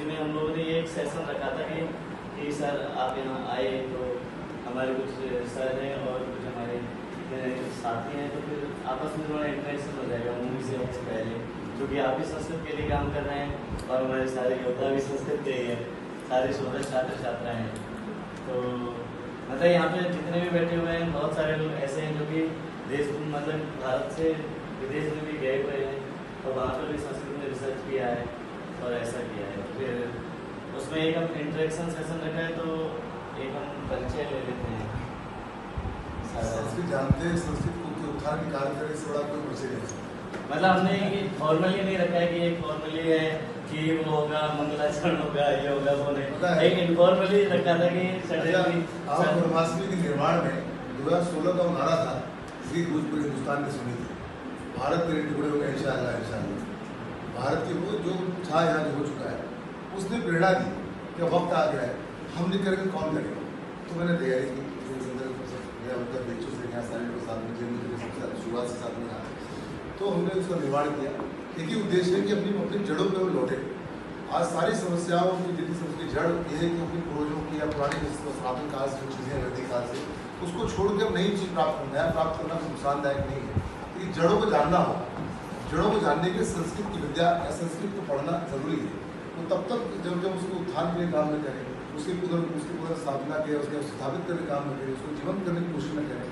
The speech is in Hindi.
उसी में हम लोगों ने ये एक सेशन रखा था कि कि सर, आप यहाँ आए तो हमारे कुछ सर हैं और कुछ हमारे साथी हैं तो फिर आपस में थोड़ा इंटरेक्शन हो जाएगा मूवी से सबसे पहले क्योंकि आप भी संस्कृत के लिए काम कर रहे हैं और हमारे सारे योद्धा भी संस्कृत के ही हैं, सारे शोधक छात्र छात्राएँ हैं। तो मतलब यहाँ पे जितने भी बैठे हुए हैं, बहुत सारे लोग ऐसे हैं जो कि देश मतलब भारत से विदेश में भी गए हुए हैं और वहाँ पर भी संस्कृत में रिसर्च किया है और ऐसा किया है। उसमें एक हम इंटरेक्शन सेशन रखा है तो एक हम परिचय ले लेते हैं। संस्कृत जानते हैं संस्कृत को तो उत्थान की कार्य करे इससे बड़ा कोई परिचय नहीं मतलब हमने ये फॉर्मली नहीं रखा है कि एक फॉर्मली है कि वो होगा मंगलाचरण होगा ये होगा वो नहीं। एक इनफॉर्मली रखा था कि अच्छा, आप ब्रह्मास्त्र के निर्माण में दो हज़ार सोलह का नारा था श्री भोजपुरी हिंदुस्तान की सुनी थी भारत तेरे टुकड़े होंगे इंशाअल्लाह इंशाअल्लाह भारत की वो जो था यहाँ हो चुका है उसने प्रेरणा दी कि वक्त आ गया है। हम नहीं करेंगे, कौन करेगा? तो मैंने तैयारी की बच्चों से यहाँ सारे लोग साथ में शुरुआत से साथ में तो हमने उसका निर्माण किया। एक ही उद्देश्य है कि अपनी अपनी जड़ों पर लौटे। आज सारी समस्याओं की, जितनी समस्या, जड़, ये है कि अपनी पूर्वजों की या पुरानी सनातन काल से जो चीज़ें हैं वैदिक काल से, उसको छोड़ के अब नई चीज़ प्राप्त करना नया प्राप्त करना नुकसानदायक नहीं है। क्योंकि जड़ों को जानना हो। जड़ों को जानने के लिए संस्कृत की विद्या या संस्कृत को पढ़ना ज़रूरी है। तो तब तक जब जब उसको उत्थान के लिए काम न करें उसकी पुनर् उसकी पुनर्स्थापना के उसके स्थापित करने काम न करें उसको जीवन करने की कोशिश न करें